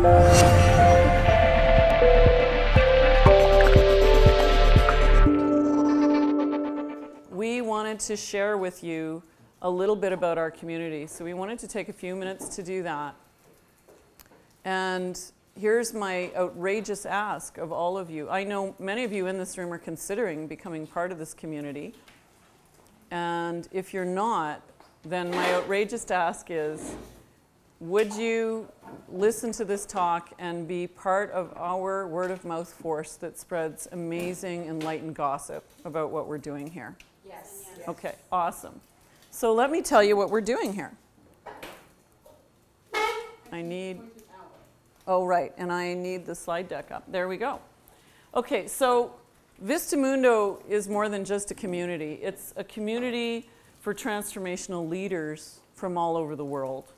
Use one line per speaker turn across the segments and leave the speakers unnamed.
We wanted to share with you a little bit about our community. So we wanted to take a few minutes to do that. And here's my outrageous ask of all of you. I know many of you in this room are considering becoming part of this community. And if you're not, then my outrageous ask is would you listen to this talk and be part of our word of mouth force that spreads amazing, enlightened gossip about what we're doing here?
Yes.
Okay, awesome. So let me tell you what we're doing here. I need, oh, right, and I need the slide deck up. There we go. Okay, so Vista Mundo is more than just a community, it's a community for transformational leaders from all over the world.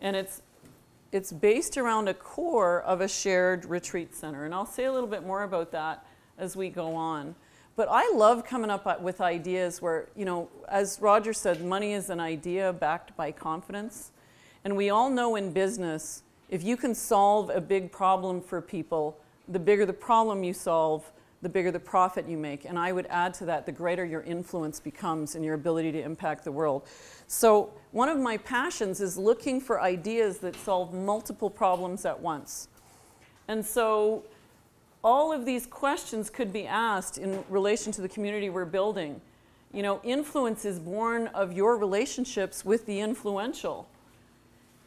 And it's, it's based around a core of a shared retreat center. And I'll say a little bit more about that as we go on. But I love coming up with ideas where, you know, as Roger said, money is an idea backed by confidence. And we all know in business, if you can solve a big problem for people, the bigger the problem you solve, the bigger the profit you make. And I would add to that, the greater your influence becomes and your ability to impact the world. So one of my passions is looking for ideas that solve multiple problems at once. And so all of these questions could be asked in relation to the community we're building. You know, influence is born of your relationships with the influential.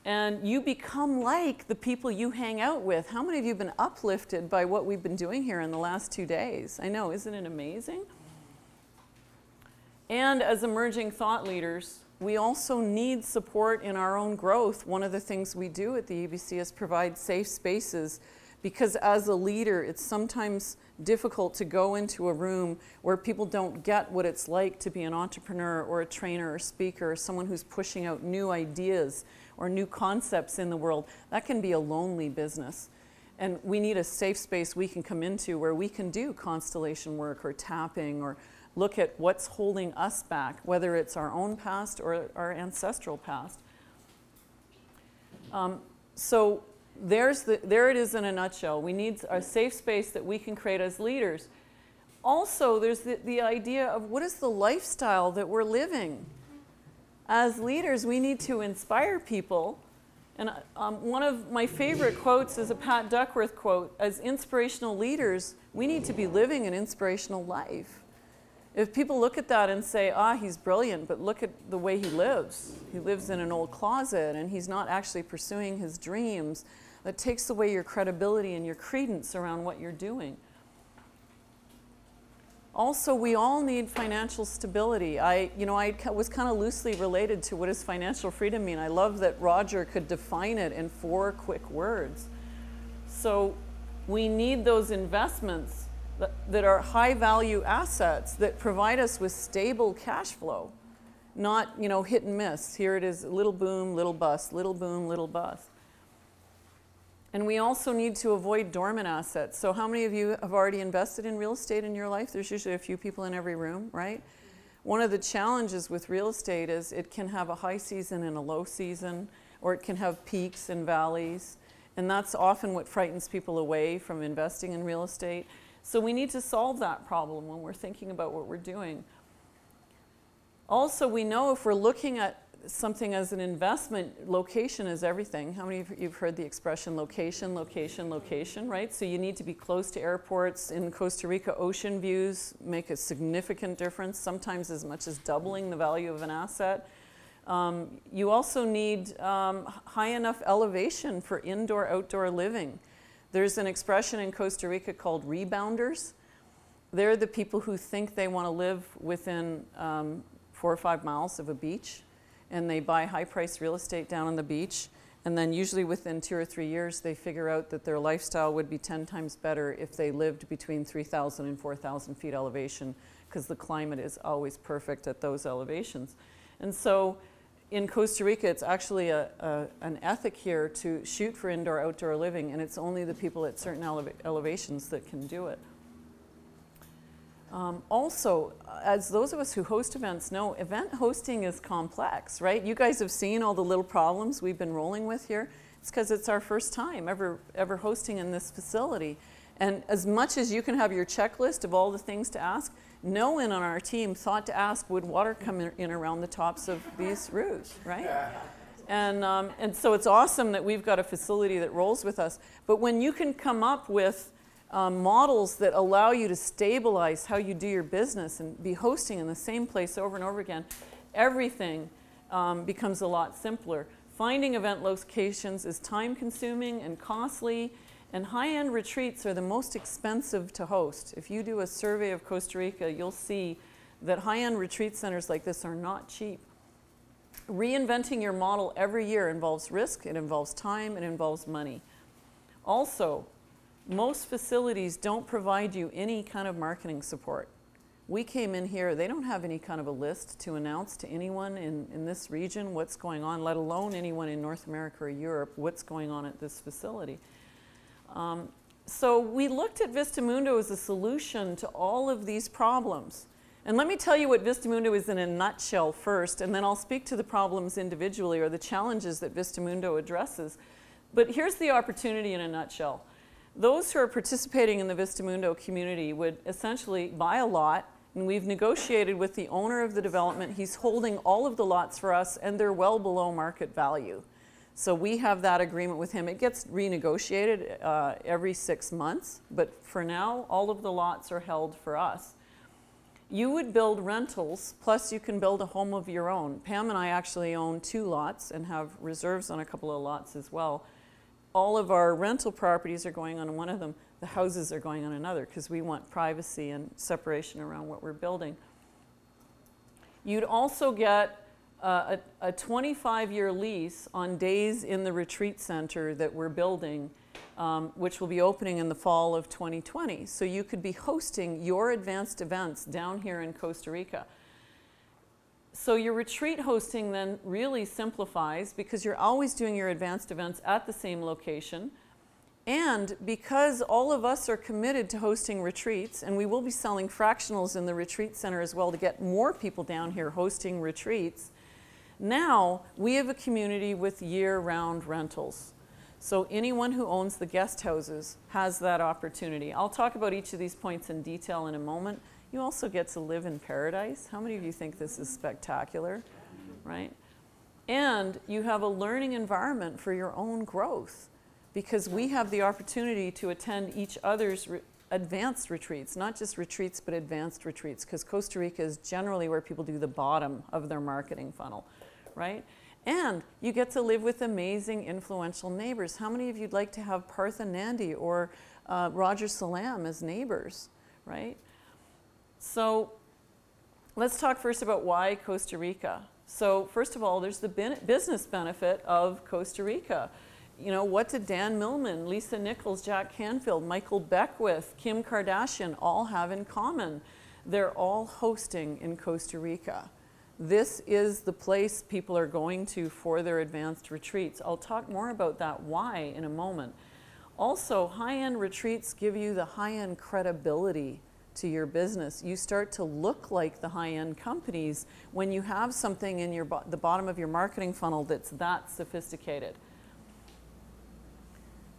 And you become like the people you hang out with. How many of you have been uplifted by what we've been doing here in the last two days? I know, isn't it amazing? And as emerging thought leaders, we also need support in our own growth. One of the things we do at the EBC is provide safe spaces because as a leader, it's sometimes difficult to go into a room where people don't get what it's like to be an entrepreneur or a trainer or speaker or someone who's pushing out new ideas or new concepts in the world. That can be a lonely business. And we need a safe space we can come into where we can do constellation work or tapping or look at what's holding us back, whether it's our own past or our ancestral past. Um, so there's the, there it is in a nutshell. We need a safe space that we can create as leaders. Also, there's the, the idea of what is the lifestyle that we're living. As leaders, we need to inspire people. And um, one of my favorite quotes is a Pat Duckworth quote As inspirational leaders, we need to be living an inspirational life. If people look at that and say, ah, he's brilliant, but look at the way he lives. He lives in an old closet and he's not actually pursuing his dreams that takes away your credibility and your credence around what you're doing. Also, we all need financial stability. I, you know, I was kind of loosely related to what does financial freedom mean. I love that Roger could define it in four quick words. So we need those investments that, are high value assets that provide us with stable cash flow, not, you know, hit and miss. Here it is, little boom, little bust, little boom, little bust. And we also need to avoid dormant assets. So how many of you have already invested in real estate in your life? There's usually a few people in every room, right? One of the challenges with real estate is it can have a high season and a low season, or it can have peaks and valleys. And that's often what frightens people away from investing in real estate. So we need to solve that problem when we're thinking about what we're doing. Also, we know if we're looking at something as an investment, location is everything. How many of you have heard the expression location, location, location, right? So you need to be close to airports. In Costa Rica, ocean views make a significant difference, sometimes as much as doubling the value of an asset. Um, you also need um, high enough elevation for indoor outdoor living. There's an expression in Costa Rica called rebounders. They're the people who think they want to live within um, four or five miles of a beach and they buy high priced real estate down on the beach. And then usually within two or three years, they figure out that their lifestyle would be 10 times better if they lived between 3,000 and 4,000 feet elevation because the climate is always perfect at those elevations. And so in Costa Rica, it's actually a, a, an ethic here to shoot for indoor outdoor living, and it's only the people at certain eleva elevations that can do it. Um, also, as those of us who host events know, event hosting is complex, right? You guys have seen all the little problems we've been rolling with here. It's because it's our first time ever, ever hosting in this facility. And as much as you can have your checklist of all the things to ask, no one on our team thought to ask would water come in around the tops of these roofs, right? And, um, and so it's awesome that we've got a facility that rolls with us. But when you can come up with um, models that allow you to stabilize how you do your business and be hosting in the same place over and over again, everything um, becomes a lot simpler. Finding event locations is time consuming and costly, and high end retreats are the most expensive to host. If you do a survey of Costa Rica, you'll see that high end retreat centers like this are not cheap. Reinventing your model every year involves risk, it involves time, it involves money. Also, most facilities don't provide you any kind of marketing support. We came in here, they don't have any kind of a list to announce to anyone in, in this region what's going on, let alone anyone in North America or Europe, what's going on at this facility. Um, so we looked at Vistamundo as a solution to all of these problems. And let me tell you what Vistamundo is in a nutshell first, and then I'll speak to the problems individually or the challenges that Vistamundo addresses. But here's the opportunity in a nutshell those who are participating in the Vistamundo community would essentially buy a lot and we've negotiated with the owner of the development. He's holding all of the lots for us and they're well below market value. So we have that agreement with him. It gets renegotiated uh, every six months, but for now, all of the lots are held for us. You would build rentals, plus you can build a home of your own. Pam and I actually own two lots and have reserves on a couple of lots as well all of our rental properties are going on one of them, the houses are going on another because we want privacy and separation around what we're building. You'd also get uh, a 25 year lease on days in the retreat center that we're building, um, which will be opening in the fall of 2020. So you could be hosting your advanced events down here in Costa Rica. So your retreat hosting then really simplifies because you're always doing your advanced events at the same location. And because all of us are committed to hosting retreats, and we will be selling fractionals in the retreat center as well to get more people down here hosting retreats, now we have a community with year round rentals. So anyone who owns the guest houses has that opportunity. I'll talk about each of these points in detail in a moment. You also get to live in paradise. How many of you think this is spectacular? Right? And you have a learning environment for your own growth because we have the opportunity to attend each other's re- advanced retreats, not just retreats, but advanced retreats, because Costa Rica is generally where people do the bottom of their marketing funnel, right? And you get to live with amazing, influential neighbors. How many of you'd like to have Partha Nandi or uh, Roger Salam as neighbors, right? So let's talk first about why Costa Rica. So first of all, there's the business benefit of Costa Rica. You know, what did Dan Millman, Lisa Nichols, Jack Canfield, Michael Beckwith, Kim Kardashian all have in common? They're all hosting in Costa Rica. This is the place people are going to for their advanced retreats. I'll talk more about that why in a moment. Also, high-end retreats give you the high-end credibility to your business. You start to look like the high-end companies when you have something in your the bottom of your marketing funnel that's that sophisticated.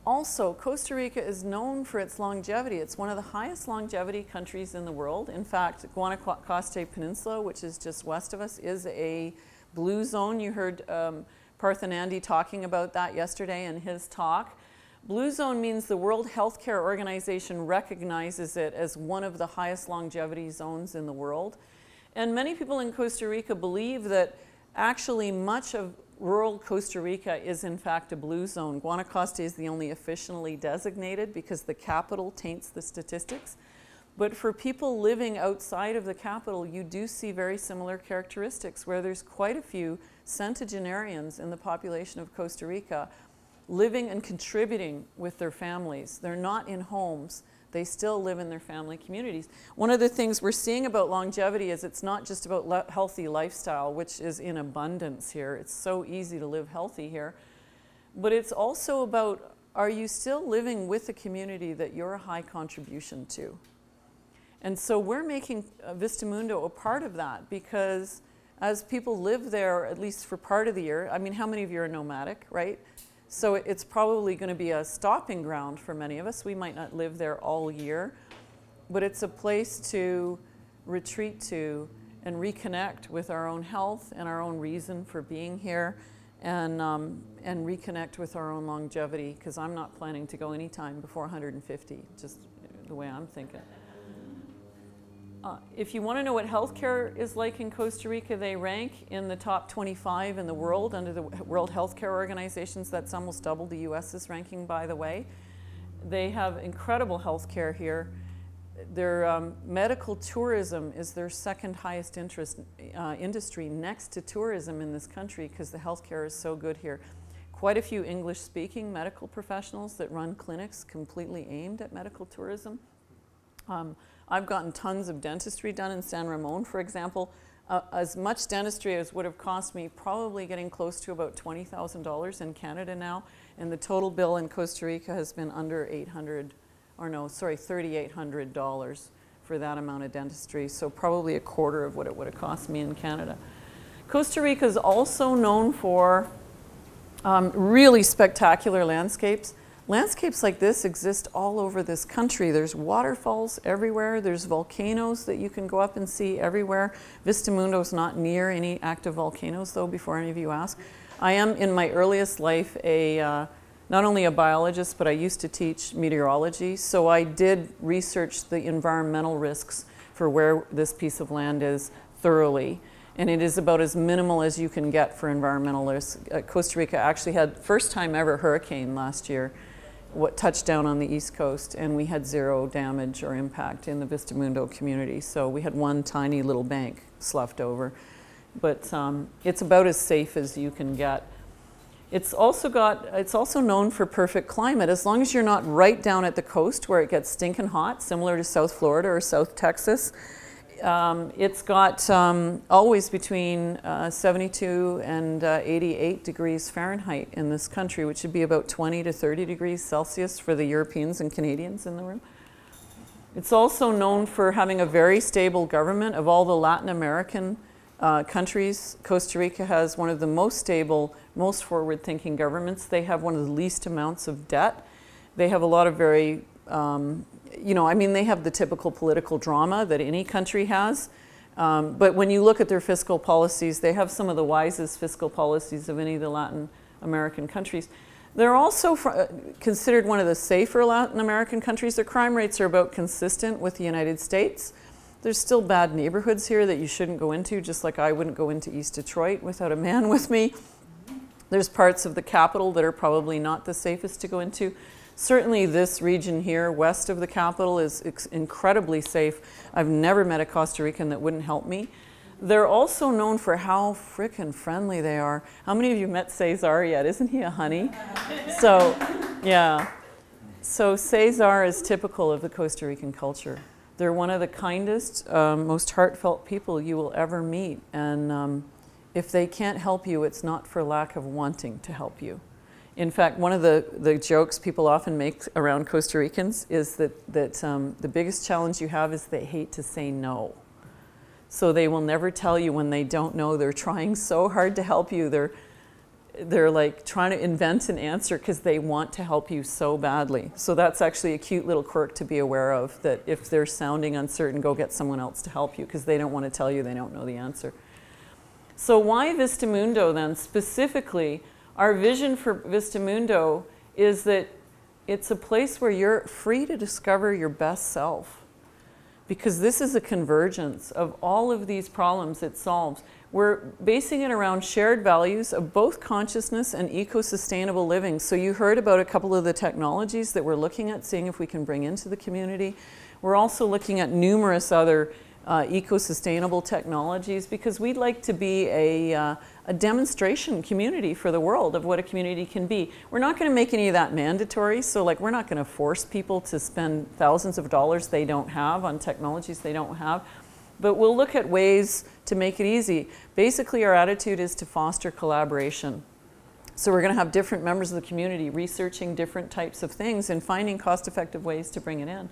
Also, Costa Rica is known for its longevity. It's one of the highest longevity countries in the world. In fact, Guanacaste Peninsula, which is just west of us, is a blue zone. You heard um, Nandi talking about that yesterday in his talk. Blue zone means the World Healthcare Organization recognizes it as one of the highest longevity zones in the world. And many people in Costa Rica believe that actually much of rural Costa Rica is in fact a blue zone. Guanacaste is the only officially designated because the capital taints the statistics. But for people living outside of the capital, you do see very similar characteristics where there's quite a few centenarians in the population of Costa Rica living and contributing with their families. They're not in homes. They still live in their family communities. One of the things we're seeing about longevity is it's not just about le- healthy lifestyle, which is in abundance here. It's so easy to live healthy here. But it's also about are you still living with a community that you're a high contribution to? And so we're making uh, Vistamundo a part of that because as people live there, at least for part of the year, I mean, how many of you are nomadic, right? So it's probably going to be a stopping ground for many of us. We might not live there all year, but it's a place to retreat to and reconnect with our own health and our own reason for being here and, um, and reconnect with our own longevity because I'm not planning to go anytime before 150, just the way I'm thinking. Uh, if you want to know what healthcare is like in Costa Rica, they rank in the top 25 in the world under the World Healthcare Organizations. That's almost double the US's ranking, by the way. They have incredible healthcare here. Their um, medical tourism is their second highest interest uh, industry next to tourism in this country because the healthcare is so good here. Quite a few English speaking medical professionals that run clinics completely aimed at medical tourism. Um, I've gotten tons of dentistry done in San Ramon, for example. Uh, as much dentistry as would have cost me probably getting close to about $20,000 in Canada now. And the total bill in Costa Rica has been under 800, or no, sorry, $3,800 for that amount of dentistry. So probably a quarter of what it would have cost me in Canada. Costa Rica is also known for um, really spectacular landscapes. Landscapes like this exist all over this country. There's waterfalls everywhere. There's volcanoes that you can go up and see everywhere. Vista Vistamundo is not near any active volcanoes, though, before any of you ask. I am, in my earliest life, a uh, not only a biologist, but I used to teach meteorology. So I did research the environmental risks for where this piece of land is thoroughly. And it is about as minimal as you can get for environmental risks. Uh, Costa Rica actually had first time ever hurricane last year what touched down on the East Coast, and we had zero damage or impact in the Vistamundo community. So we had one tiny little bank sloughed over. But um, it's about as safe as you can get. It's also got, it's also known for perfect climate. As long as you're not right down at the coast where it gets stinking hot, similar to South Florida or South Texas, um, it's got um, always between uh, 72 and uh, 88 degrees Fahrenheit in this country, which would be about 20 to 30 degrees Celsius for the Europeans and Canadians in the room. It's also known for having a very stable government. Of all the Latin American uh, countries, Costa Rica has one of the most stable, most forward thinking governments. They have one of the least amounts of debt. They have a lot of very um, you know, I mean, they have the typical political drama that any country has. Um, but when you look at their fiscal policies, they have some of the wisest fiscal policies of any of the Latin American countries. They're also uh, considered one of the safer Latin American countries. Their crime rates are about consistent with the United States. There's still bad neighborhoods here that you shouldn't go into, just like I wouldn't go into East Detroit without a man with me. There's parts of the capital that are probably not the safest to go into. Certainly this region here, west of the capital, is incredibly safe. I've never met a Costa Rican that wouldn't help me. They're also known for how frickin' friendly they are. How many of you met Cesar yet? Isn't he a honey? so, yeah. So Cesar is typical of the Costa Rican culture. They're one of the kindest, um, most heartfelt people you will ever meet. And um, if they can't help you, it's not for lack of wanting to help you. In fact, one of the, the jokes people often make around Costa Ricans is that, that um, the biggest challenge you have is they hate to say no. So they will never tell you when they don't know. They're trying so hard to help you. They're, they're like trying to invent an answer because they want to help you so badly. So that's actually a cute little quirk to be aware of that if they're sounding uncertain, go get someone else to help you because they don't want to tell you they don't know the answer. So why Vistamundo then specifically? Our vision for Vistamundo is that it's a place where you're free to discover your best self. Because this is a convergence of all of these problems it solves. We're basing it around shared values of both consciousness and eco-sustainable living. So you heard about a couple of the technologies that we're looking at, seeing if we can bring into the community. We're also looking at numerous other uh, eco-sustainable technologies because we'd like to be a, uh, a demonstration community for the world of what a community can be. We're not going to make any of that mandatory, so like we're not going to force people to spend thousands of dollars they don't have on technologies they don't have, but we'll look at ways to make it easy. Basically, our attitude is to foster collaboration. So we're going to have different members of the community researching different types of things and finding cost-effective ways to bring it in.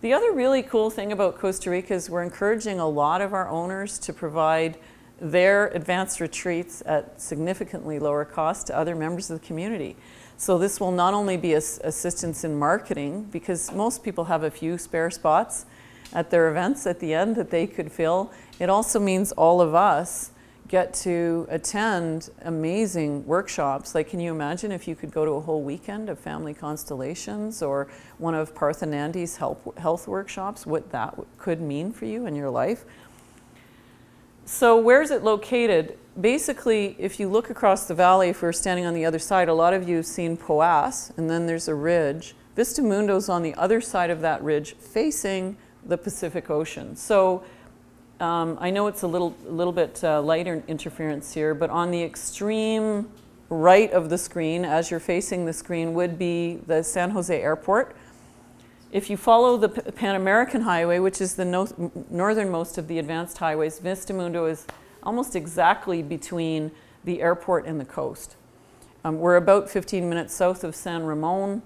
The other really cool thing about Costa Rica is we're encouraging a lot of our owners to provide their advanced retreats at significantly lower cost to other members of the community. So this will not only be assistance in marketing, because most people have a few spare spots at their events at the end that they could fill. It also means all of us get to attend amazing workshops. Like, can you imagine if you could go to a whole weekend of family constellations or one of Partha Nandi's health, health workshops, what that could mean for you in your life? So where is it located? Basically, if you look across the valley, if we're standing on the other side, a lot of you have seen Poas, and then there's a ridge. Vista Mundo's on the other side of that ridge, facing the Pacific Ocean. So um, I know it's a little, little bit uh, lighter interference here, but on the extreme right of the screen, as you're facing the screen, would be the San Jose Airport. If you follow the Pan American Highway, which is the no northernmost of the advanced highways, Vista Mundo is almost exactly between the airport and the coast. Um, we're about 15 minutes south of San Ramon,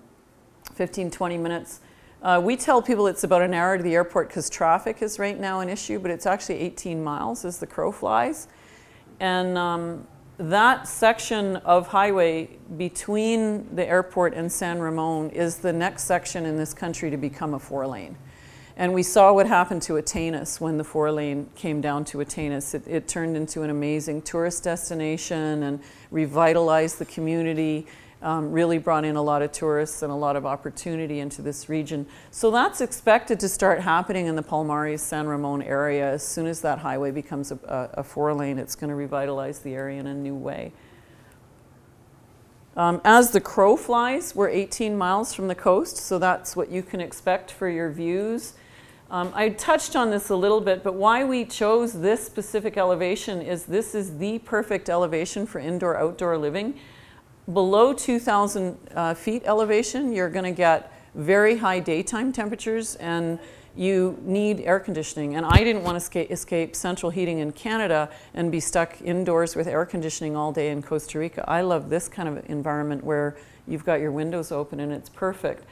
15, 20 minutes. Uh, we tell people it's about an hour to the airport because traffic is right now an issue, but it's actually 18 miles as the crow flies. And um, that section of highway between the airport and San Ramon is the next section in this country to become a four lane. And we saw what happened to Atenas when the four lane came down to Atenas. It, it turned into an amazing tourist destination and revitalized the community um, really brought in a lot of tourists and a lot of opportunity into this region. So that's expected to start happening in the Palmares San Ramon area. As soon as that highway becomes a, a, a four lane, it's going to revitalize the area in a new way. Um, as the crow flies, we're 18 miles from the coast, so that's what you can expect for your views. Um, I touched on this a little bit, but why we chose this specific elevation is this is the perfect elevation for indoor-outdoor living below 2,000 uh, feet elevation, you're going to get very high daytime temperatures and you need air conditioning. And I didn't want to escape, central heating in Canada and be stuck indoors with air conditioning all day in Costa Rica. I love this kind of environment where you've got your windows open and it's perfect.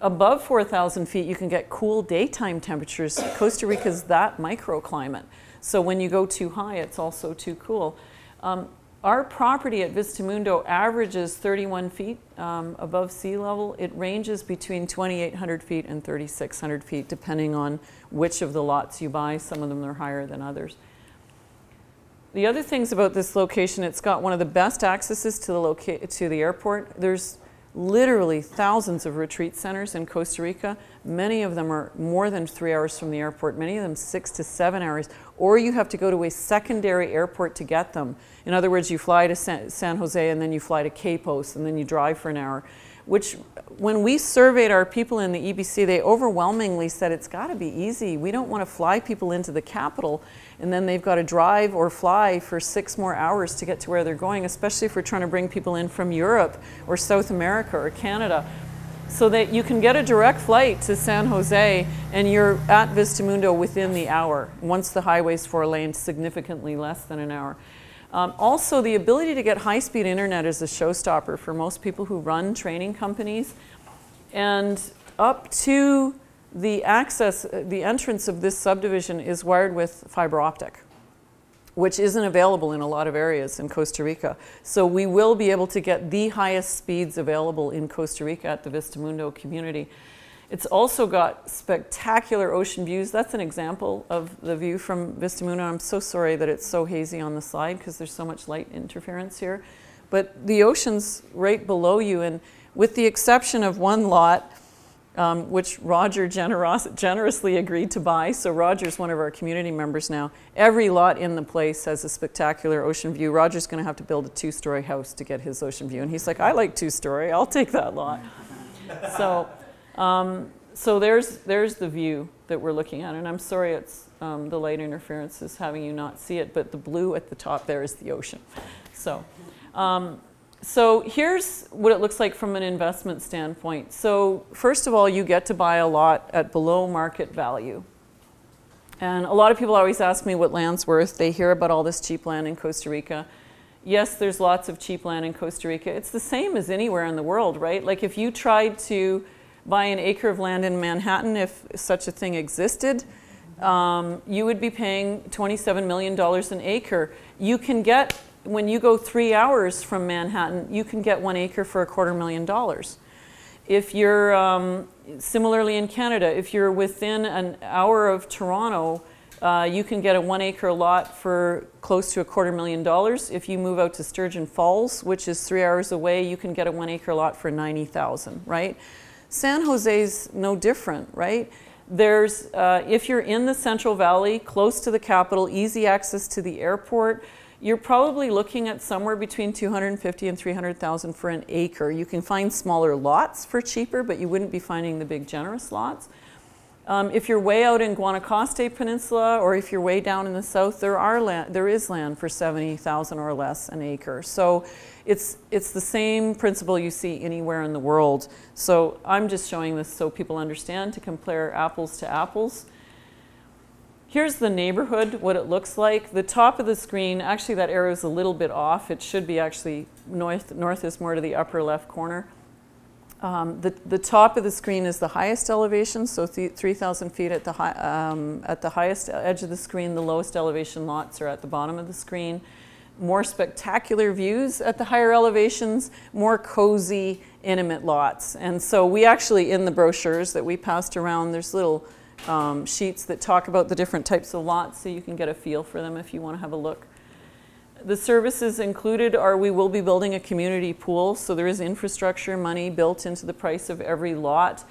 Above 4,000 feet, you can get cool daytime temperatures. Costa Rica's that microclimate. So when you go too high, it's also too cool. Um, our property at Vista Mundo averages 31 feet um, above sea level. It ranges between 2,800 feet and 3,600 feet, depending on which of the lots you buy. Some of them are higher than others. The other things about this location, it's got one of the best accesses to the, to the airport. There's literally thousands of retreat centers in Costa Rica. Many of them are more than three hours from the airport, many of them six to seven hours, or you have to go to a secondary airport to get them. In other words, you fly to San, Jose and then you fly to Capos and then you drive for an hour which when we surveyed our people in the EBC, they overwhelmingly said it's got to be easy. We don't want to fly people into the capital and then they've got to drive or fly for six more hours to get to where they're going, especially if we're trying to bring people in from Europe or South America or Canada. So that you can get a direct flight to San Jose and you're at Vista Mundo within the hour. Once the highway's four lanes, significantly less than an hour. Um, also, the ability to get high-speed internet is a showstopper for most people who run training companies. And up to the access, the entrance of this subdivision is wired with fiber optic, which isn't available in a lot of areas in Costa Rica. So we will be able to get the highest speeds available in Costa Rica at the Vista Mundo community. It's also got spectacular ocean views. That's an example of the view from Vista Mundo. I'm so sorry that it's so hazy on the slide because there's so much light interference here. But the ocean's right below you, and with the exception of one lot, um, which Roger generously agreed to buy. So Roger's one of our community members now. Every lot in the place has a spectacular ocean view. Roger's going to have to build a two-story house to get his ocean view. And he's like, I like two-story. I'll take that lot. so um, so there's, there's the view that we're looking at. And I'm sorry it's um, the light interference is having you not see it, but the blue at the top there is the ocean. So, um, so here's what it looks like from an investment standpoint. So first of all, you get to buy a lot at below market value. And a lot of people always ask me what land's worth. They hear about all this cheap land in Costa Rica. Yes, there's lots of cheap land in Costa Rica. It's the same as anywhere in the world, right? Like if you tried to buy an acre of land in Manhattan if such a thing existed. um, you would be paying $27 million an acre. You can get, when you go three hours from Manhattan, you can get one acre for a quarter million dollars. If you're, um, similarly in Canada, if you're within an hour of Toronto, uh, you can get a one acre lot for close to a quarter million dollars. If you move out to Sturgeon Falls, which is three hours away, you can get a one acre lot for 90,000, right? San Jose's no different, right? There's, uh, if you're in the Central Valley, close to the capital, easy access to the airport, you're probably looking at somewhere between 250 and 300,000 for an acre. You can find smaller lots for cheaper, but you wouldn't be finding the big generous lots. Um, if you're way out in Guanacaste Peninsula or if you're way down in the south, there, are land, there is land for 70,000 or less an acre. So it's, it's the same principle you see anywhere in the world. So I'm just showing this so people understand to compare apples to apples. Here's the neighborhood, what it looks like. The top of the screen, actually that arrow is a little bit off. It should be actually north, north is more to the upper left corner. Um, the, the top of the screen is the highest elevation, so 3,000 feet at the, um, at the highest edge of the screen. The lowest elevation lots are at the bottom of the screen. More spectacular views at the higher elevations, more cozy, intimate lots. And so we actually, in the brochures that we passed around, there's little um, sheets that talk about the different types of lots so you can get a feel for them if you want to have a look. The services included are we will be building a community pool, so there is infrastructure money built into the price of every lot.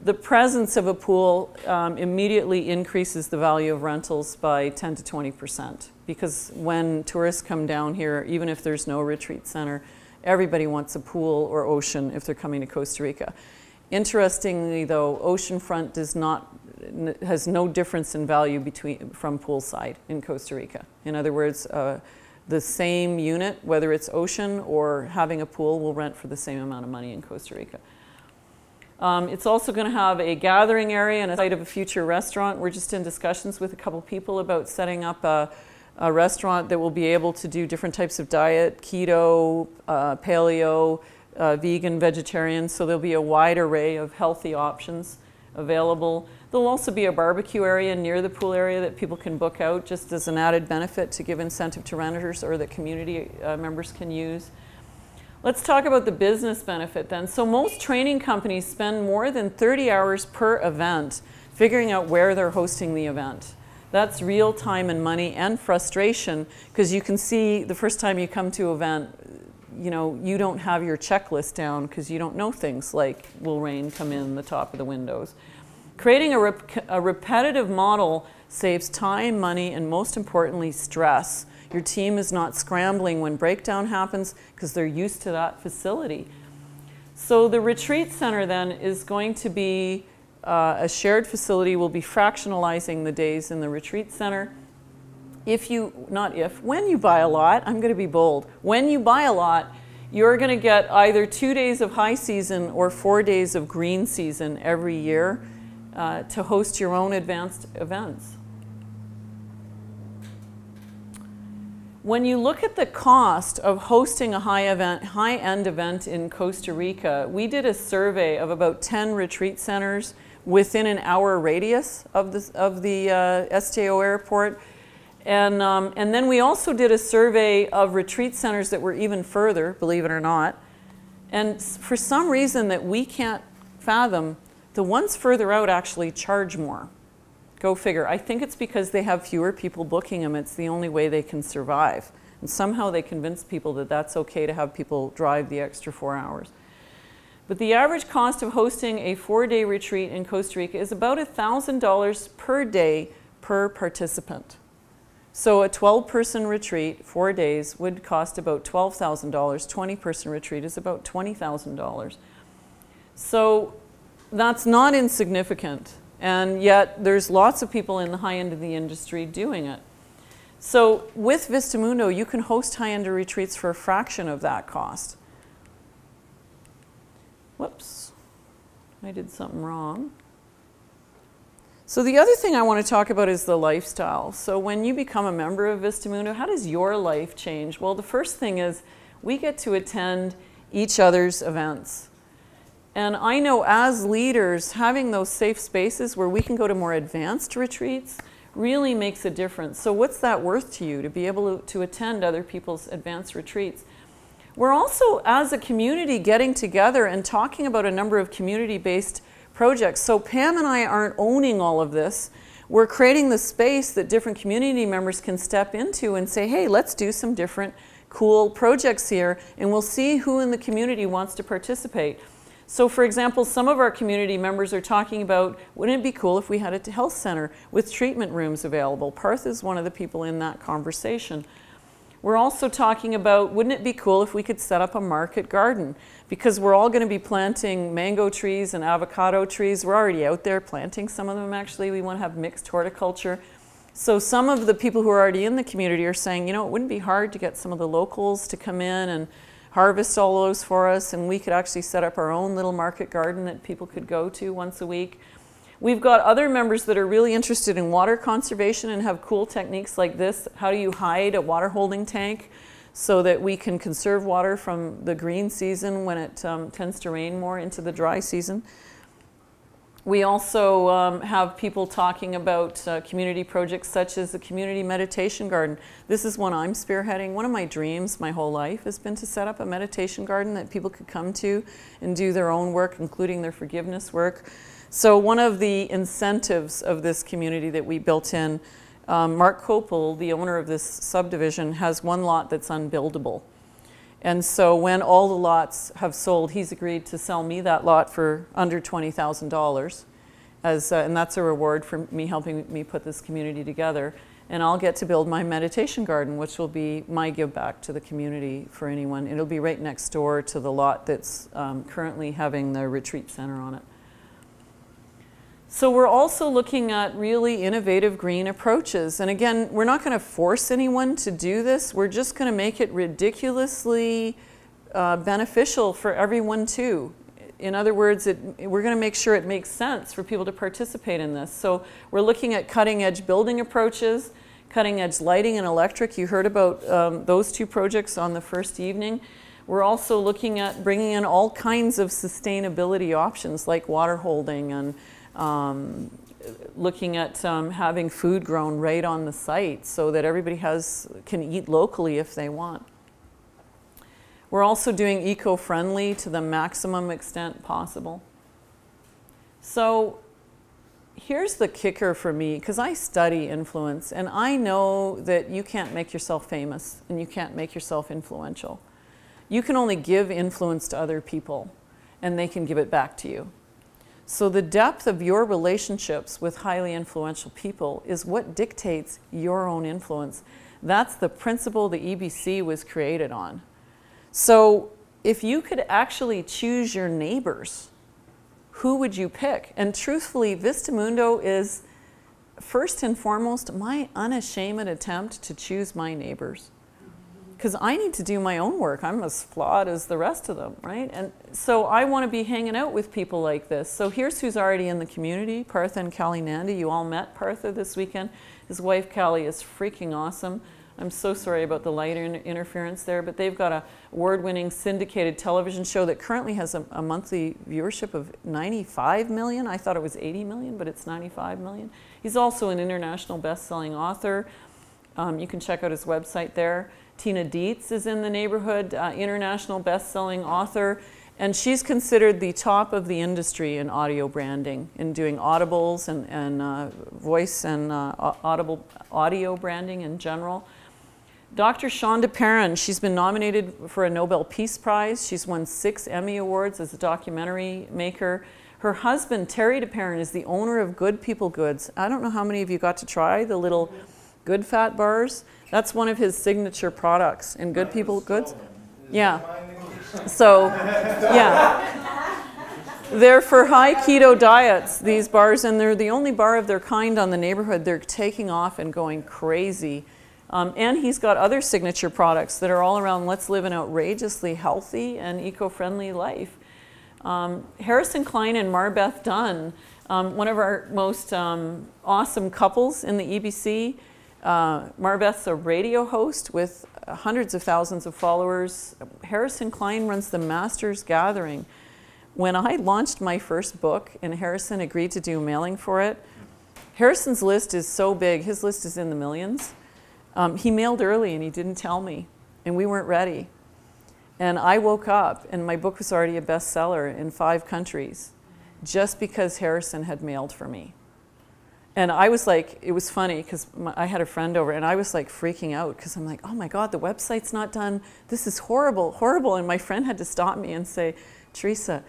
The presence of a pool um, immediately increases the value of rentals by 10 to 20 percent because when tourists come down here, even if there's no retreat center, everybody wants a pool or ocean if they're coming to Costa Rica. Interestingly though, oceanfront does not has no difference in value between from poolside in Costa Rica. In other words, uh, the same unit, whether it's ocean or having a pool, will rent for the same amount of money in Costa Rica. Um, it's also going to have a gathering area and a site of a future restaurant. We're just in discussions with a couple people about setting up a, a restaurant that will be able to do different types of diet, keto, uh, paleo, uh, vegan, vegetarian. So there'll be a wide array of healthy options available. There'll also be a barbecue area near the pool area that people can book out just as an added benefit to give incentive to renters or that community uh, members can use. Let's talk about the business benefit then. So most training companies spend more than 30 hours per event figuring out where they're hosting the event. That's real time and money and frustration because you can see the first time you come to an event, you know, you don't have your checklist down because you don't know things like will rain come in the top of the windows. Creating a, rep a repetitive model saves time, money, and most importantly, stress. Your team is not scrambling when breakdown happens because they're used to that facility. So the retreat center then is going to be uh, a shared facility. We'll be fractionalizing the days in the retreat center. If you, not if, when you buy a lot, I'm going to be bold. When you buy a lot, you're going to get either two days of high season or four days of green season every year uh, to host your own advanced events. When you look at the cost of hosting a high event, high-end event in Costa Rica, we did a survey of about 10 retreat centers within an hour radius of the, of the uh, SJO airport. And, um, and then we also did a survey of retreat centers that were even further, believe it or not. And for some reason that we can't fathom, the ones further out actually charge more. Go figure. I think it's because they have fewer people booking them. It's the only way they can survive. And somehow they convince people that that's okay to have people drive the extra four hours. But the average cost of hosting a four-day retreat in Costa Rica is about $1,000 per day per participant. So a 12-person retreat, four days, would cost about $12,000. 20-person retreat is about $20,000. So that's not insignificant. And yet there's lots of people in the high end of the industry doing it. So with Vistamundo, you can host high-end retreats for a fraction of that cost. Whoops, I did something wrong. So the other thing I want to talk about is the lifestyle. So when you become a member of Vistamundo, how does your life change? Well, the first thing is we get to attend each other's events And I know as leaders, having those safe spaces where we can go to more advanced retreats really makes a difference. So, what's that worth to you to be able to, to attend other people's advanced retreats? We're also, as a community, getting together and talking about a number of community based projects. So, Pam and I aren't owning all of this. We're creating the space that different community members can step into and say, hey, let's do some different cool projects here, and we'll see who in the community wants to participate. So for example, some of our community members are talking about, wouldn't it be cool if we had a health center with treatment rooms available? Parth is one of the people in that conversation. We're also talking about, wouldn't it be cool if we could set up a market garden? Because we're all going to be planting mango trees and avocado trees. We're already out there planting some of them actually. We want to have mixed horticulture. So some of the people who are already in the community are saying, you know, it wouldn't be hard to get some of the locals to come in and harvest all those for us, and we could actually set up our own little market garden that people could go to once a week. We've got other members that are really interested in water conservation and have cool techniques like this. How do you hide a water holding tank so that we can conserve water from the green season when it um, tends to rain more into the dry season? We also um, have people talking about uh, community projects such as the community meditation garden. This is one I'm spearheading. One of my dreams my whole life has been to set up a meditation garden that people could come to and do their own work, including their forgiveness work. So one of the incentives of this community that we built in, um, Mark Kopel, the owner of this subdivision, has one lot that's unbuildable. And so when all the lots have sold, he's agreed to sell me that lot for under $20,000. As, uh, and that's a reward for me helping me put this community together. And I'll get to build my meditation garden, which will be my give back to the community for anyone. It'll be right next door to the lot that's um, currently having the retreat center on it. So we're also looking at really innovative green approaches. And again, we're not going to force anyone to do this. We're just going to make it ridiculously uh, beneficial for everyone too. In other words, it, we're going to make sure it makes sense for people to participate in this. So we're looking at cutting edge building approaches, cutting edge lighting and electric. You heard about um, those two projects on the first evening. We're also looking at bringing in all kinds of sustainability options like water holding and um, looking at um, having food grown right on the site so that everybody has can eat locally if they want. We're also doing eco-friendly to the maximum extent possible. So here's the kicker for me, because I study influence, and I know that you can't make yourself famous and you can't make yourself influential. You can only give influence to other people, and they can give it back to you. So the depth of your relationships with highly influential people is what dictates your own influence. That's the principle the EBC was created on. So if you could actually choose your neighbors, who would you pick? And truthfully, Vista Mundo is first and foremost my unashamed attempt to choose my neighbors because I need to do my own work. I'm as flawed as the rest of them, right? And so I want to be hanging out with people like this. So here's who's already in the community, Partha and Callie Nandi. You all met Partha this weekend. His wife, Callie, is freaking awesome. I'm so sorry about the light in interference there, but they've got a award-winning syndicated television show that currently has a, a monthly viewership of 95 million. I thought it was 80 million, but it's 95 million. He's also an international best-selling author. Um, you can check out his website there. Tina Dietz is in the neighborhood, uh, international best-selling author, and she's considered the top of the industry in audio branding, in doing audibles and, and uh, voice and uh, audible audio branding in general. Dr. Shawne Duperon, she's been nominated for a Nobel Peace Prize. She's won six Emmy Awards as a documentary maker. Her husband, Terry Duperon, is the owner of Good People Goods. I don't know how many of you got to try the little good fat bars. That's one of his signature products in Good People Goods. Yeah. So, yeah. They're for high keto diets, these bars, and they're the only bar of their kind on the neighborhood. They're taking off and going crazy. Um, and he's got other signature products that are all around let's live an outrageously healthy and eco friendly life. Um, Harrison Klein and Marbeth Dunn, um, one of our most um, awesome couples in the EBC. Uh, Marbeth's a radio host with hundreds of thousands of followers. Harrison Klein runs the Masters Gathering. when I launched my first book and Harrison agreed to do mailing for it, Harrison's list is so big, his list is in the millions. Um, he mailed early and he didn't tell me, and we weren't ready. And I woke up and my book was already a bestseller in five countries just because Harrison had mailed for me. And I was like, it was funny because I had a friend over and I was like freaking out because I'm like, oh my God, the website's not done. This is horrible, horrible. And my friend had to stop me and say, Teresa,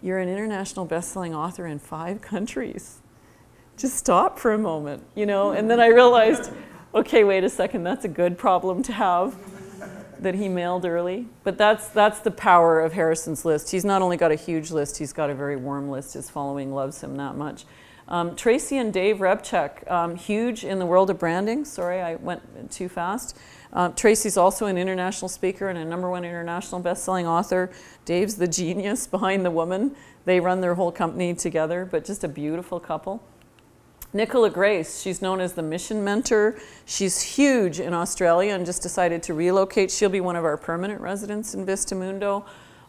you're an international best-selling author in five countries. Just stop for a moment, you know? And then I realized, okay, wait a second, that's a good problem to have that he mailed early. But that's, that's the power of Harrison's list. He's not only got a huge list, he's got a very warm list. His following loves him that much. Um, Tracy and Dave Repchuk, um, huge in the world of branding. Sorry, I went too fast. Uh, Tracy's also an international speaker and a number one international best-selling author. Dave's the genius behind the woman. They run their whole company together, but just a beautiful couple. Nicola Grace, she's known as the mission mentor. She's huge in Australia and just decided to relocate. She'll be one of our permanent residents in Vista Mundo.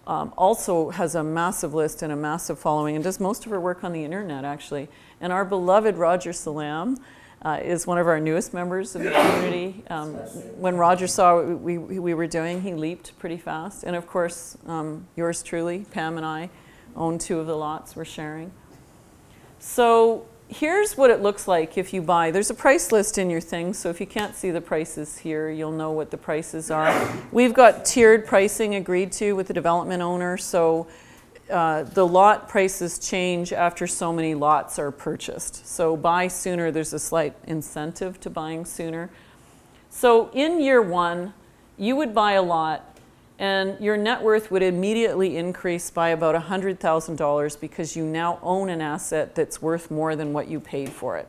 Um, also has a massive list and a massive following and does most of her work on the internet actually. And our beloved Roger Salam uh, is one of our newest members of the community. Um, when Roger saw what we, we, were doing, he leaped pretty fast. And of course, um, yours truly, Pam and I, own two of the lots we're sharing. So here's what it looks like if you buy. There's a price list in your thing, so if you can't see the prices here, you'll know what the prices are. We've got tiered pricing agreed to with the development owner, so uh, the lot prices change after so many lots are purchased. So buy sooner, there's a slight incentive to buying sooner. So in year one, you would buy a lot and your net worth would immediately increase by about $100,000 because you now own an asset that's worth more than what you paid for it.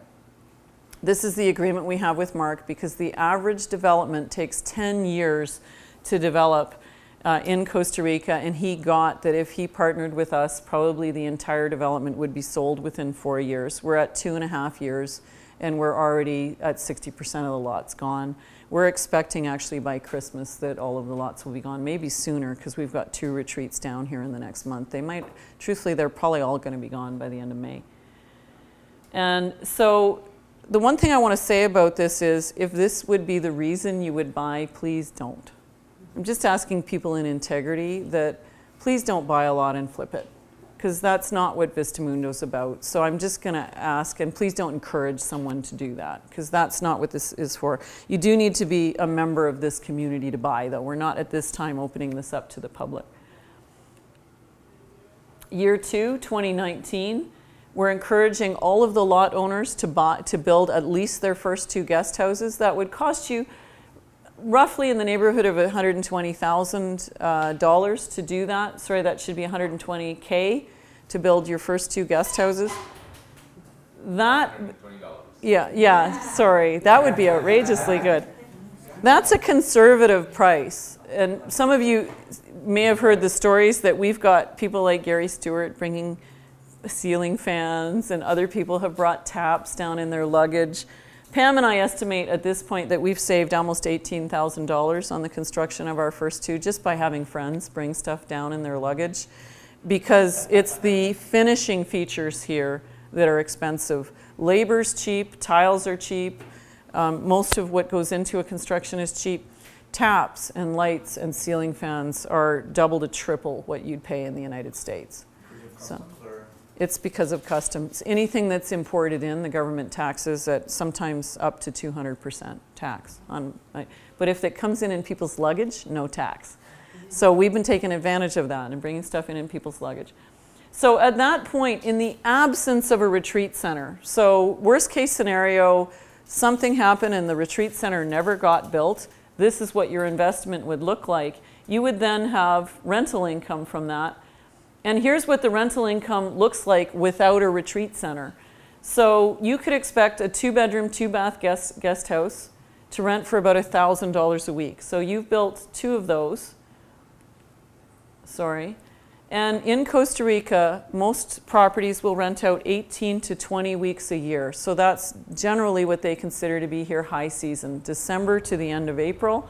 This is the agreement we have with Mark because the average development takes 10 years to develop uh, in Costa Rica, and he got that if he partnered with us, probably the entire development would be sold within four years. We're at two and a half years, and we're already at 60% of the lots gone. We're expecting actually by Christmas that all of the lots will be gone, maybe sooner because we've got two retreats down here in the next month. They might, truthfully, they're probably all going to be gone by the end of May. And so the one thing I want to say about this is if this would be the reason you would buy, please don't. I'm just asking people in integrity that please don't buy a lot and flip it because that's not what Vista Mundo is about. So I'm just going to ask, and please don't encourage someone to do that because that's not what this is for. You do need to be a member of this community to buy, though. We're not at this time opening this up to the public. Year two, 2019, we're encouraging all of the lot owners to, buy, to build at least their first two guest houses. That would cost you roughly in the neighborhood of $120,000 uh, to do that. Sorry, that should be 120K to build your first two guest houses. That, yeah, yeah, sorry, that would be outrageously good. That's a conservative price. And some of you may have heard the stories that we've got people like Gary Stewart bringing ceiling fans and other people have brought taps down in their luggage. Pam and I estimate at this point that we've saved almost $18,000 on the construction of our first two just by having friends bring stuff down in their luggage because it's the finishing features here that are expensive. Labor's cheap, tiles are cheap, um, most of what goes into a construction is cheap. Taps and lights and ceiling fans are double to triple what you'd pay in the United States. So. It's because of customs. Anything that's imported in, the government taxes at sometimes up to 200% tax. On, but if it comes in in people's luggage, no tax. So we've been taking advantage of that and bringing stuff in in people's luggage. So at that point, in the absence of a retreat center, so worst case scenario, something happened and the retreat center never got built, this is what your investment would look like. You would then have rental income from that and here's what the rental income looks like without a retreat center. So you could expect a two bedroom, two bath guest, guest house to rent for about $1,000 a week. So you've built two of those. Sorry. And in Costa Rica, most properties will rent out 18 to 20 weeks a year. So that's generally what they consider to be here high season, December to the end of April.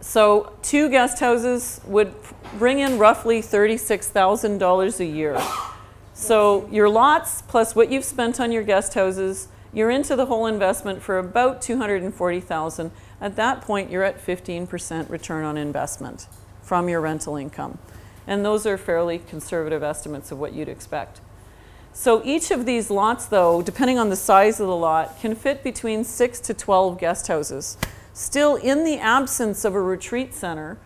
So two guest houses would bring in roughly $36,000 a year. So your lots plus what you've spent on your guest houses, you're into the whole investment for about 240,000. At that point, you're at 15% return on investment from your rental income. And those are fairly conservative estimates of what you'd expect. So each of these lots, though, depending on the size of the lot, can fit between 6 to 12 guest houses. Still, in the absence of a retreat center,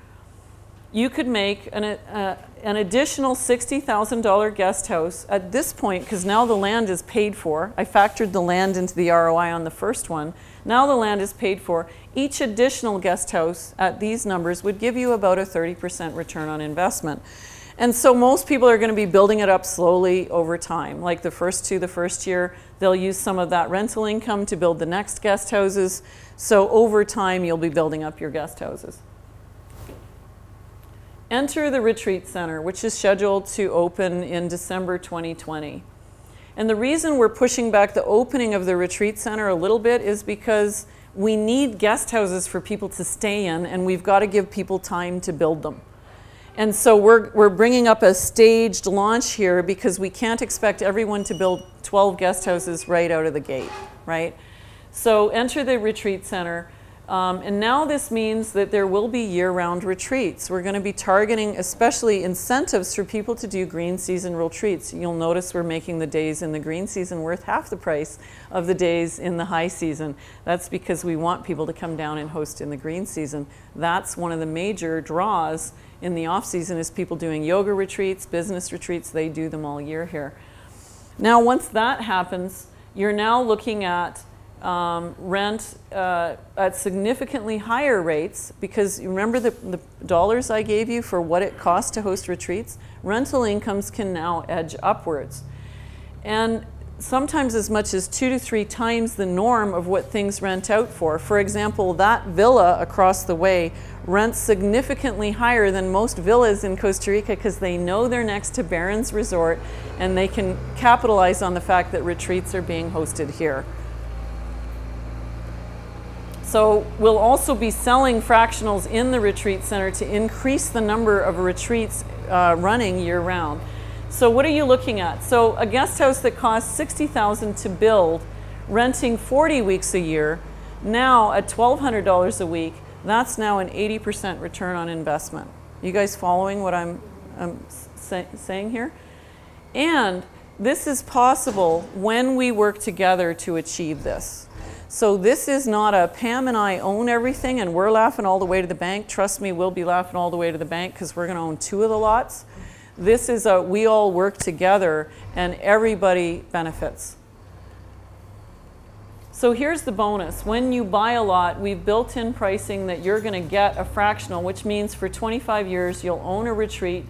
you could make an, uh, an additional $60,000 guest house at this point, because now the land is paid for. I factored the land into the ROI on the first one. Now the land is paid for. Each additional guest house at these numbers would give you about a 30% return on investment. And so most people are going to be building it up slowly over time. Like the first two, the first year, they'll use some of that rental income to build the next guest houses. So over time, you'll be building up your guest houses. Enter the retreat center, which is scheduled to open in December 2020. And the reason we're pushing back the opening of the retreat center a little bit is because we need guest houses for people to stay in, and we've got to give people time to build them. And so we're, we're bringing up a staged launch here because we can't expect everyone to build 12 guest houses right out of the gate, right? So enter the retreat center. Um, and now this means that there will be year-round retreats. We're going to be targeting especially incentives for people to do green season retreats. You'll notice we're making the days in the green season worth half the price of the days in the high season. That's because we want people to come down and host in the green season. That's one of the major draws in the off season is people doing yoga retreats, business retreats. They do them all year here. Now, once that happens, you're now looking at um, rent uh, at significantly higher rates because you remember the, the dollars I gave you for what it costs to host retreats? Rental incomes can now edge upwards. And sometimes as much as two to three times the norm of what things rent out for. For example, that villa across the way rents significantly higher than most villas in Costa Rica because they know they're next to Barron's Resort and they can capitalize on the fact that retreats are being hosted here. So we'll also be selling fractionals in the retreat center to increase the number of retreats uh, running year round. So what are you looking at? So a guest house that costs 60,000 to build, renting 40 weeks a year, now at $1,200 a week, that's now an 80% return on investment. You guys following what I'm, I'm say, saying here? And this is possible when we work together to achieve this. So this is not a Pam and I own everything and we're laughing all the way to the bank. Trust me, we'll be laughing all the way to the bank because we're going to own two of the lots. This is a we all work together and everybody benefits. So here's the bonus. When you buy a lot, we've built in pricing that you're going to get a fractional, which means for 25 years you'll own a retreat,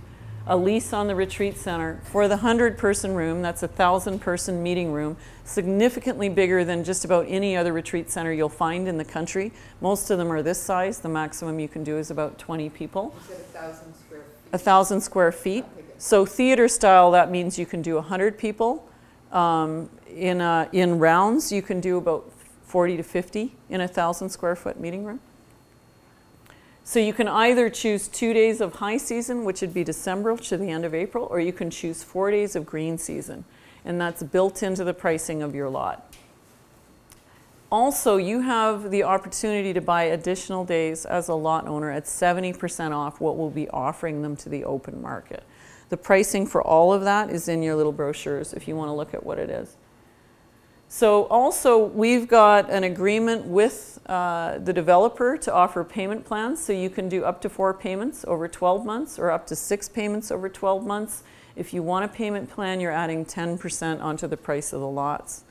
a lease on the retreat center for the 100 person room, that's a 1,000 person meeting room, significantly bigger than just about any other retreat center you'll find in the country. Most of them are this size. The maximum you can do is about 20 people.
You said a thousand square feet.
Thousand square feet. So theater style, that means you can do 100 people. Um, in, a, in rounds, you can do about 40 to 50 in a 1,000 square foot meeting room. So you can either choose two days of high season, which would be December to the end of April, or you can choose four days of green season. And that's built into the pricing of your lot. Also, you have the opportunity to buy additional days as a lot owner at 70% off what we'll be offering them to the open market. The pricing for all of that is in your little brochures if you want to look at what it is. So also we've got an agreement with uh, the developer to offer payment plans. So you can do up to four payments over 12 months or up to six payments over 12 months. If you want a payment plan, you're adding 10% onto the price of the lots.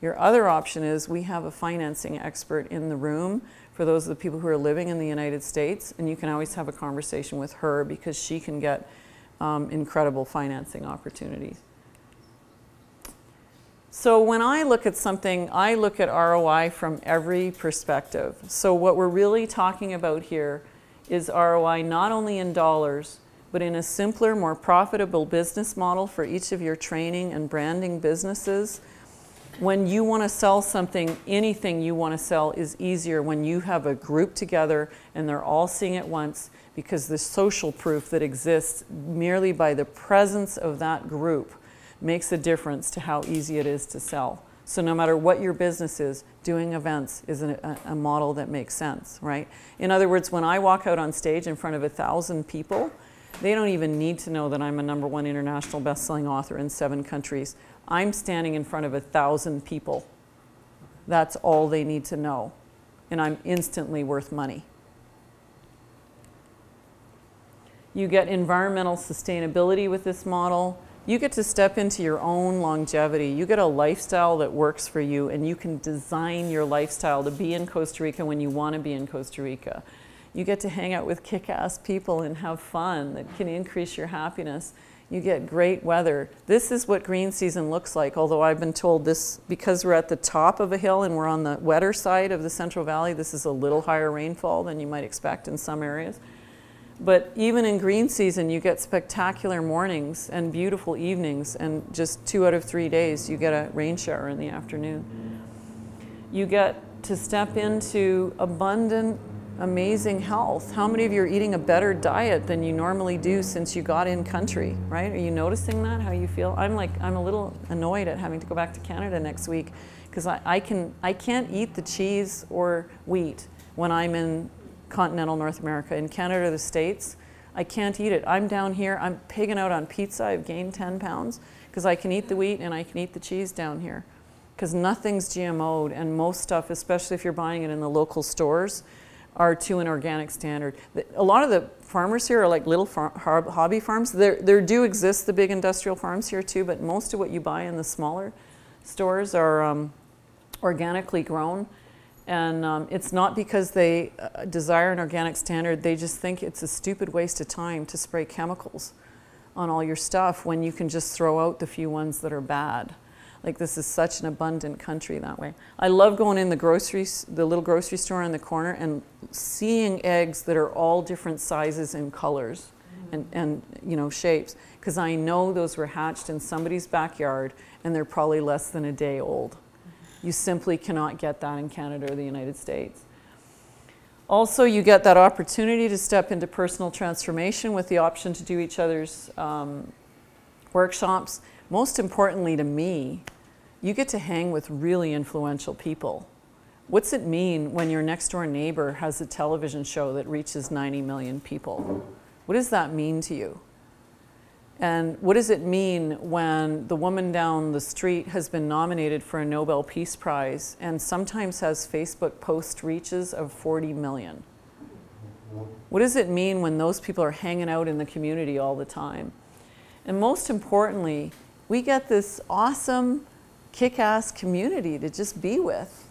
Your other option is we have a financing expert in the room for those of the people who are living in the United States, and you can always have a conversation with her because she can get um, incredible financing opportunities. So when I look at something, I look at ROI from every perspective. So what we're really talking about here is ROI not only in dollars, but in a simpler, more profitable business model for each of your training and branding businesses. when you want to sell something, anything you want to sell is easier when you have a group together and they're all seeing it once because the social proof that exists merely by the presence of that group makes a difference to how easy it is to sell. So no matter what your business is, doing events is a, a, model that makes sense, right? In other words, when I walk out on stage in front of a thousand people, they don't even need to know that I'm a number one international best-selling author in seven countries. I'm standing in front of a thousand people. That's all they need to know. And I'm instantly worth money. You get environmental sustainability with this model. You get to step into your own longevity. You get a lifestyle that works for you, and you can design your lifestyle to be in Costa Rica when you want to be in Costa Rica. You get to hang out with kick ass people and have fun that can increase your happiness. You get great weather. This is what green season looks like, although I've been told this because we're at the top of a hill and we're on the wetter side of the Central Valley, this is a little higher rainfall than you might expect in some areas. But even in green season, you get spectacular mornings and beautiful evenings, and just two out of three days, you get a rain shower in the afternoon. You get to step into abundant, amazing health. How many of you are eating a better diet than you normally do since you got in country, right? Are you noticing that, how you feel? I'm like, I'm a little annoyed at having to go back to Canada next week because I, I, can, I can't eat the cheese or wheat when I'm in continental North America. In Canada or the States, I can't eat it. I'm down here, I'm pigging out on pizza. I've gained 10 pounds because I can eat the wheat and I can eat the cheese down here because nothing's GMO'd and most stuff, especially if you're buying it in the local stores, are to an organic standard. A lot of the farmers here are like little far hobby farms. There, there do exist the big industrial farms here too, but most of what you buy in the smaller stores are um, organically grown. And um, it's not because they uh, desire an organic standard, they just think it's a stupid waste of time to spray chemicals on all your stuff when you can just throw out the few ones that are bad. Like this is such an abundant country that way. I love going in the grocery, the little grocery store on the corner and seeing eggs that are all different sizes and colors and, and you know shapes because I know those were hatched in somebody's backyard and they're probably less than a day old. You simply cannot get that in Canada or the United States. Also, you get that opportunity to step into personal transformation with the option to do each other's um, workshops. Most importantly to me, you get to hang with really influential people. What's it mean when your next door neighbor has a television show that reaches 90 million people? What does that mean to you? And what does it mean when the woman down the street has been nominated for a Nobel Peace Prize and sometimes has Facebook post reaches of 40 million? What does it mean when those people are hanging out in the community all the time? And most importantly, we get this awesome, kick-ass community to just be with.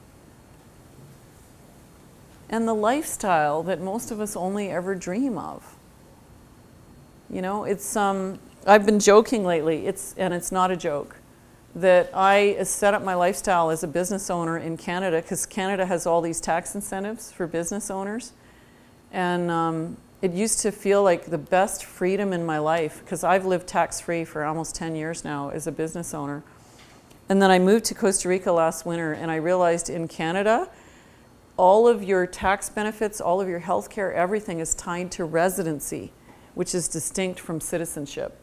And the lifestyle that most of us only ever dream of. You know, it's um, I've been joking lately, it's, and it's not a joke, that I set up my lifestyle as a business owner in Canada because Canada has all these tax incentives for business owners. And um, it used to feel like the best freedom in my life because I've lived tax-free for almost 10 years now as a business owner. And then I moved to Costa Rica last winter and I realized in Canada, all of your tax benefits, all of your health care, everything is tied to residency, which is distinct from citizenship.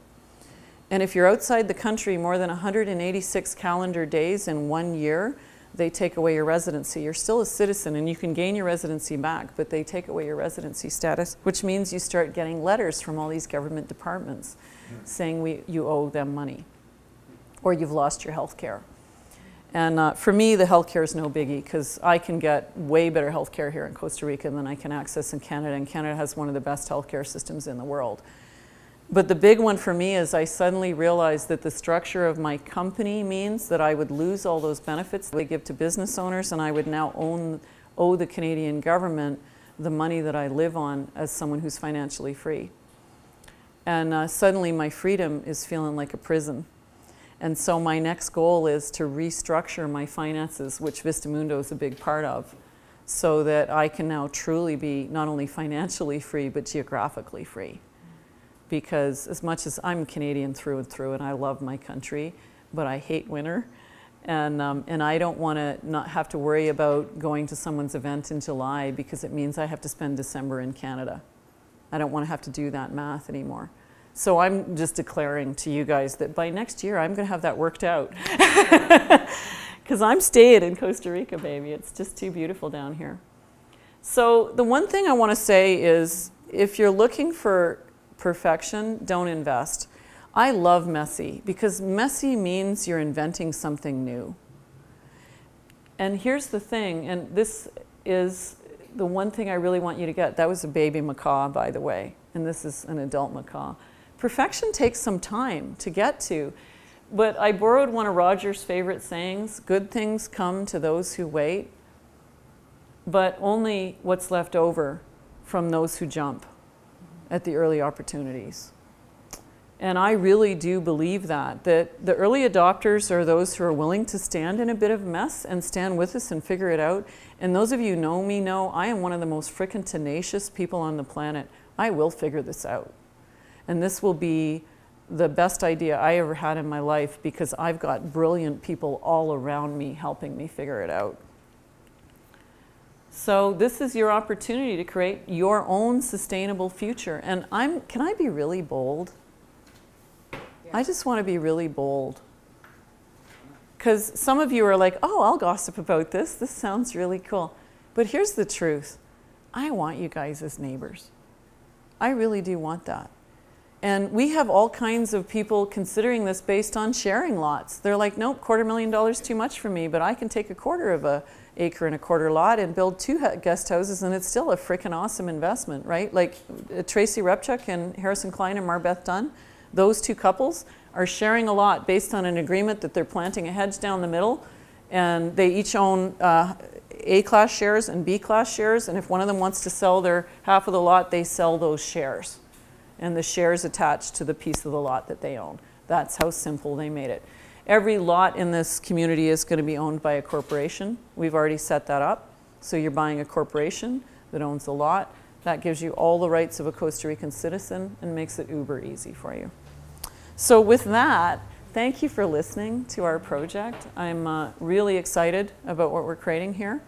And if you're outside the country more than 186 calendar days in one year, they take away your residency. You're still a citizen and you can gain your residency back, but they take away your residency status, which means you start getting letters from all these government departments saying we, you owe them money or you've lost your health care. And uh, for me, the health care is no biggie because I can get way better health care here in Costa Rica than I can access in Canada. And Canada has one of the best health care systems in the world. But the big one for me is I suddenly realized that the structure of my company means that I would lose all those benefits they give to business owners and I would now own, owe the Canadian government the money that I live on as someone who's financially free. And uh, suddenly my freedom is feeling like a prison. And so my next goal is to restructure my finances, which Vista Mundo is a big part of, so that I can now truly be not only financially free, but geographically free because as much as I'm Canadian through and through and I love my country, but I hate winter. And, um, and I don't want to not have to worry about going to someone's event in July because it means I have to spend December in Canada. I don't want to have to do that math anymore. So I'm just declaring to you guys that by next year I'm going to have that worked out. Because I'm staying in Costa Rica, baby. It's just too beautiful down here. So the one thing I want to say is if you're looking for perfection, don't invest. I love messy because messy means you're inventing something new. And here's the thing, and this is the one thing I really want you to get. That was a baby macaw, by the way, and this is an adult macaw. Perfection takes some time to get to. But I borrowed one of Roger's favorite sayings good things come to those who wait, but only what's left over from those who jump at the early opportunities. And I really do believe that, that the early adopters are those who are willing to stand in a bit of mess and stand with us and figure it out. And those of you who know me know I am one of the most frickin' tenacious people on the planet. I will figure this out. And this will be the best idea I ever had in my life because I've got brilliant people all around me helping me figure it out. So this is your opportunity to create your own sustainable future. And I'm, can I be really bold? I just want to be really bold. Because some of you are like, oh, I'll gossip about this. This sounds really cool. But here's the truth I want you guys as neighbors. I really do want that. And we have all kinds of people considering this based on sharing lots. They're like, nope, quarter million dollars too much for me, but I can take a quarter of a acre and a quarter lot and build two guest houses and it's still a freaking awesome investment, right? Like uh, Tracy Repchuk and Harrison Klein and Marbeth Dunn, those two couples are sharing a lot based on an agreement that they're planting a hedge down the middle and they each own uh, A-class shares and B-class shares and if one of them wants to sell their half of the lot, they sell those shares and the shares attached to the piece of the lot that they own. That's how simple they made it. Every lot in this community is going to be owned by a corporation. We've already set that up. So you're buying a corporation that owns the lot. That gives you all the rights of a Costa Rican citizen and makes it uber easy for you. So with that, thank you for listening to our project. I'm uh, really excited about what we're creating here.